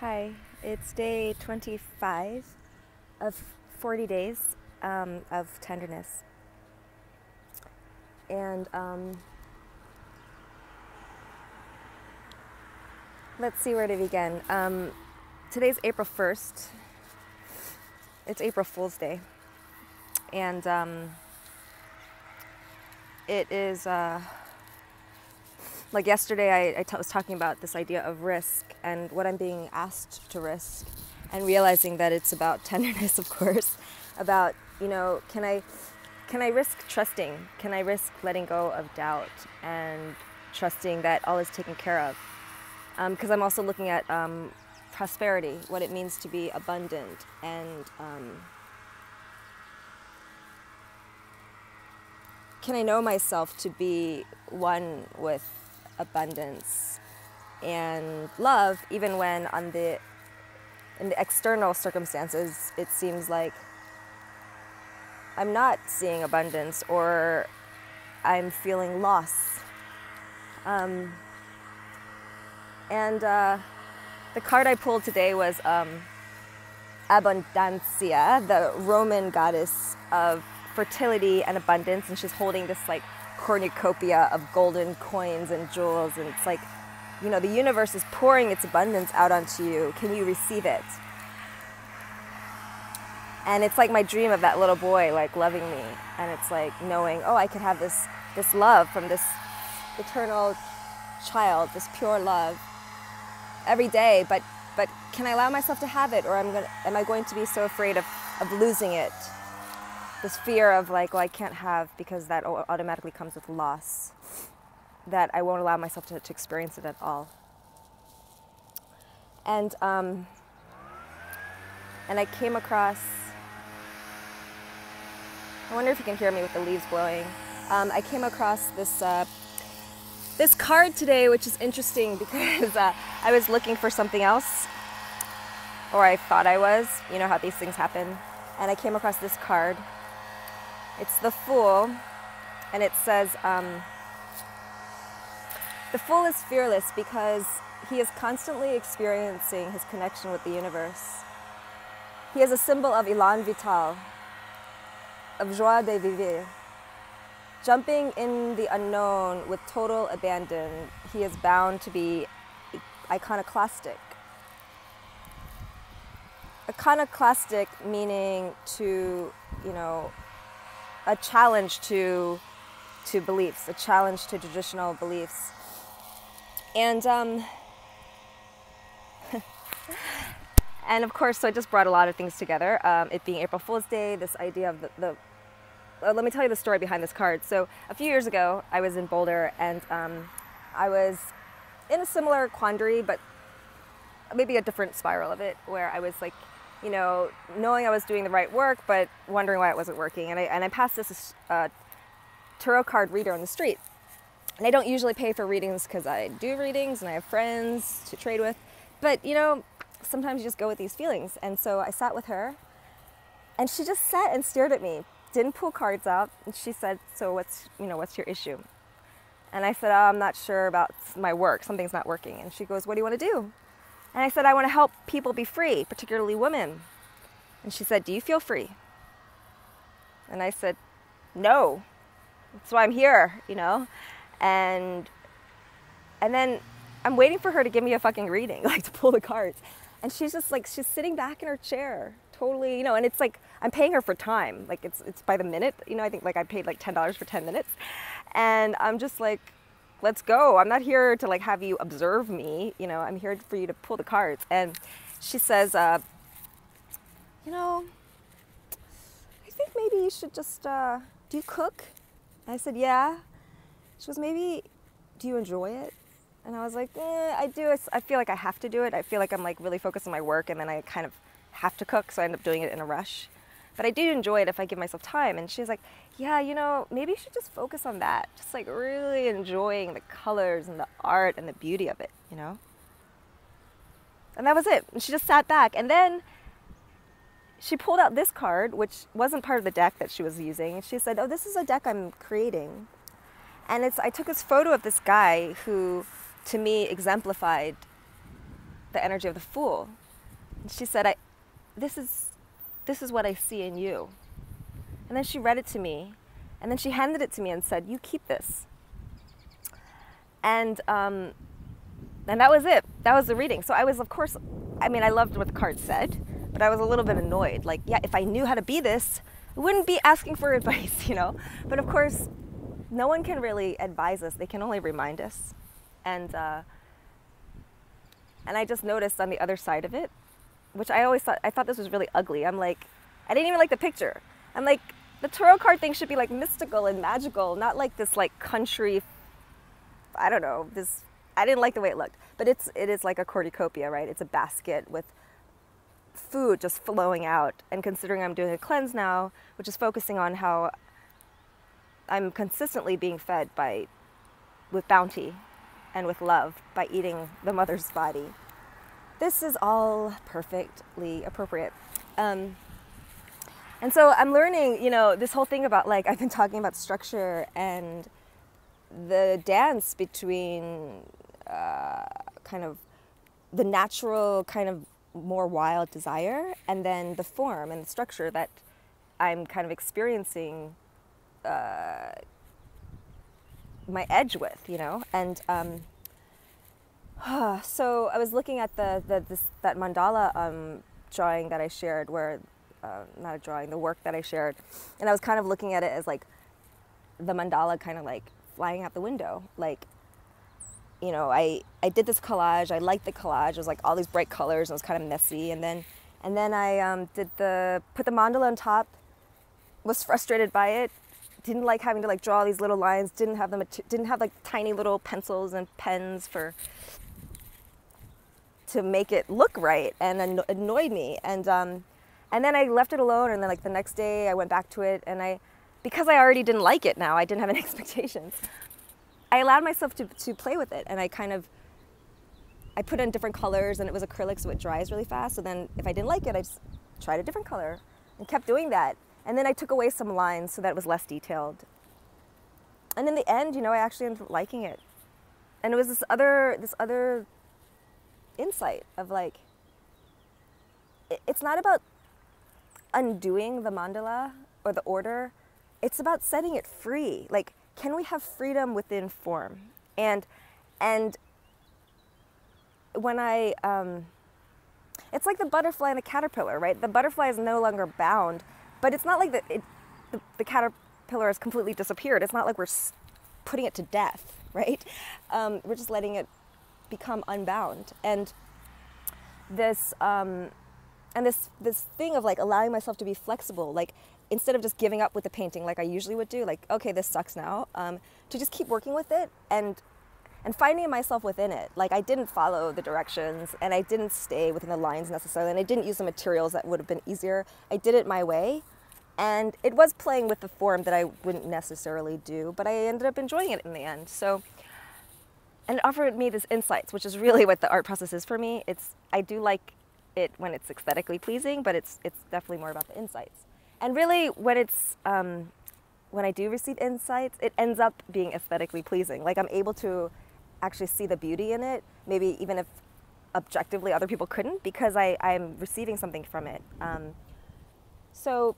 Hi, it's day 25 of 40 days um, of tenderness. And um, let's see where to begin. Um, today's April 1st. It's April Fool's Day. And um, it is. Uh, like yesterday I, was talking about this idea of risk and what i'm being asked to risk and realizing that it's about tenderness of course about you know can i can i risk trusting? Can i risk letting go of doubt and trusting that all is taken care of? Because um, i'm also looking at um, prosperity what it means to be abundant and um, can i know myself to be one with abundance and love, even when on the in the external circumstances it seems like I'm not seeing abundance or I'm feeling loss. Um, and uh, the card I pulled today was um, Abundantia, the Roman goddess of fertility and abundance, and she's holding this like cornucopia of golden coins and jewels. And it's like, you know, the universe is pouring its abundance out onto you. Can you receive it? And it's like my dream of that little boy, like loving me. And it's like knowing, oh, I could have this, this love from this eternal child, this pure love every day. But, but can I allow myself to have it? Or I'm gonna, am I going to be so afraid of, of losing it? This fear of like, well, I can't have because that automatically comes with loss, that I won't allow myself to, to experience it at all. And um, and I came across. I wonder if you can hear me with the leaves blowing. Um, I came across this uh, this card today, which is interesting because uh, I was looking for something else, or I thought I was. You know how these things happen. And I came across this card it's the Fool, and it says, um, The Fool is fearless because he is constantly experiencing his connection with the universe. He is a symbol of elan vital, of joie de vivre. Jumping in the unknown with total abandon, he is bound to be iconoclastic. Iconoclastic meaning to, you know, a challenge to to beliefs, a challenge to traditional beliefs, and um, and of course, so it just brought a lot of things together. Um, it being April Fool's Day, this idea of the, the uh, let me tell you the story behind this card. So a few years ago, I was in Boulder, and um, I was in a similar quandary, but maybe a different spiral of it, where I was like you know, knowing I was doing the right work, but wondering why it wasn't working. And I, and I passed this uh, tarot card reader on the street. And I don't usually pay for readings because I do readings and I have friends to trade with. But, you know, sometimes you just go with these feelings. And so I sat with her and she just sat and stared at me, didn't pull cards out. And she said, so what's, you know, what's your issue? And I said, oh, I'm not sure about my work. Something's not working. And she goes, what do you want to do? And I said, I want to help people be free, particularly women. And she said, Do you feel free? And I said, No. That's why I'm here, you know? And and then I'm waiting for her to give me a fucking reading, like to pull the cards. And she's just like she's sitting back in her chair, totally, you know, and it's like I'm paying her for time. Like it's it's by the minute, you know, I think like I paid like ten dollars for ten minutes. And I'm just like let's go. I'm not here to like have you observe me. You know, I'm here for you to pull the cards. And she says, uh, you know, I think maybe you should just, uh, do you cook? And I said, yeah. She goes, maybe, do you enjoy it? And I was like, eh, I do. I feel like I have to do it. I feel like I'm like really focused on my work and then I kind of have to cook. So I end up doing it in a rush. But I do enjoy it if I give myself time. And she's like, yeah, you know, maybe you should just focus on that. Just like really enjoying the colors and the art and the beauty of it, you know? And that was it. And she just sat back. And then she pulled out this card, which wasn't part of the deck that she was using. And she said, Oh, this is a deck I'm creating. And it's I took this photo of this guy who to me exemplified the energy of the fool. And she said, I, this is, this is what I see in you. And then she read it to me, and then she handed it to me and said, you keep this. And, um, and that was it. That was the reading. So I was, of course, I mean, I loved what the card said, but I was a little bit annoyed. Like, yeah, if I knew how to be this, I wouldn't be asking for advice, you know? But of course, no one can really advise us. They can only remind us. And, uh, and I just noticed on the other side of it, which I always thought, I thought this was really ugly. I'm like, I didn't even like the picture. I'm like, the tarot card thing should be like mystical and magical, not like this like country, I don't know, this, I didn't like the way it looked. But it's, it is like a cornucopia, right? It's a basket with food just flowing out. And considering I'm doing a cleanse now, which is focusing on how I'm consistently being fed by, with bounty and with love by eating the mother's body. This is all perfectly appropriate. Um, and so I'm learning, you know, this whole thing about like, I've been talking about structure and the dance between uh, kind of the natural, kind of more wild desire and then the form and the structure that I'm kind of experiencing uh, my edge with, you know? And um, so I was looking at the, the this, that mandala um, drawing that I shared, where uh, not a drawing, the work that I shared, and I was kind of looking at it as like the mandala kind of like flying out the window, like you know, I, I did this collage. I liked the collage. It was like all these bright colors and it was kind of messy. And then, and then I um, did the, put the mandala on top, was frustrated by it, didn't like having to like draw these little lines, didn't have the, didn't have like tiny little pencils and pens for, to make it look right and annoyed me. And, um, and then I left it alone. And then like the next day I went back to it and I, because I already didn't like it now, I didn't have any expectations. I allowed myself to, to play with it and I kind of I put in different colors and it was acrylic so it dries really fast. So then if I didn't like it, I just tried a different color and kept doing that. And then I took away some lines so that it was less detailed. And in the end, you know, I actually ended up liking it. And it was this other this other insight of like it's not about undoing the mandala or the order. It's about setting it free. Like can we have freedom within form? And and when I um, it's like the butterfly and the caterpillar, right? The butterfly is no longer bound, but it's not like the, it, the, the caterpillar has completely disappeared. It's not like we're putting it to death, right? Um, we're just letting it become unbound. And this um, and this this thing of like allowing myself to be flexible, like instead of just giving up with the painting like I usually would do, like, okay, this sucks now, um, to just keep working with it and and finding myself within it. Like I didn't follow the directions and I didn't stay within the lines necessarily and I didn't use the materials that would have been easier. I did it my way. And it was playing with the form that I wouldn't necessarily do, but I ended up enjoying it in the end. So and it offered me this insights, which is really what the art process is for me. It's I do like it when it's aesthetically pleasing, but it's it's definitely more about the insights. And really, when it's um, when I do receive insights, it ends up being aesthetically pleasing. Like I'm able to actually see the beauty in it, maybe even if objectively other people couldn't, because I, I'm receiving something from it. Um, so